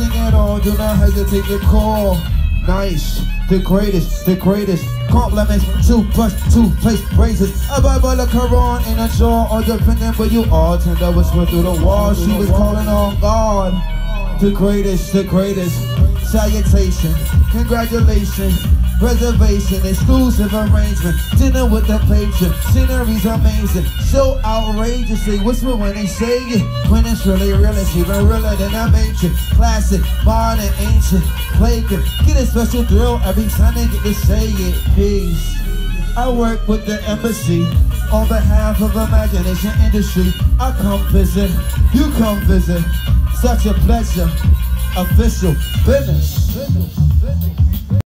anything at all, do not hesitate to call. Nice, the greatest, the greatest. Compliments, toothbrush, toothpaste, razors. A Bible, a Quran in a jar, or depending where you are. Turned up whisper through the wall. She was calling on God. The greatest, the greatest. Salutation, congratulations. Reservation, exclusive arrangement. Dinner with the patron. Scenery's amazing. So outrageously whisper when they say it. When it's really real, it's even realer than a matrix. Classic, modern, ancient. Playground. Get a special thrill every time they get to say it. Peace. I work with the embassy on behalf of Imagination Industry. I come visit, you come visit. Such a pleasure. Official business.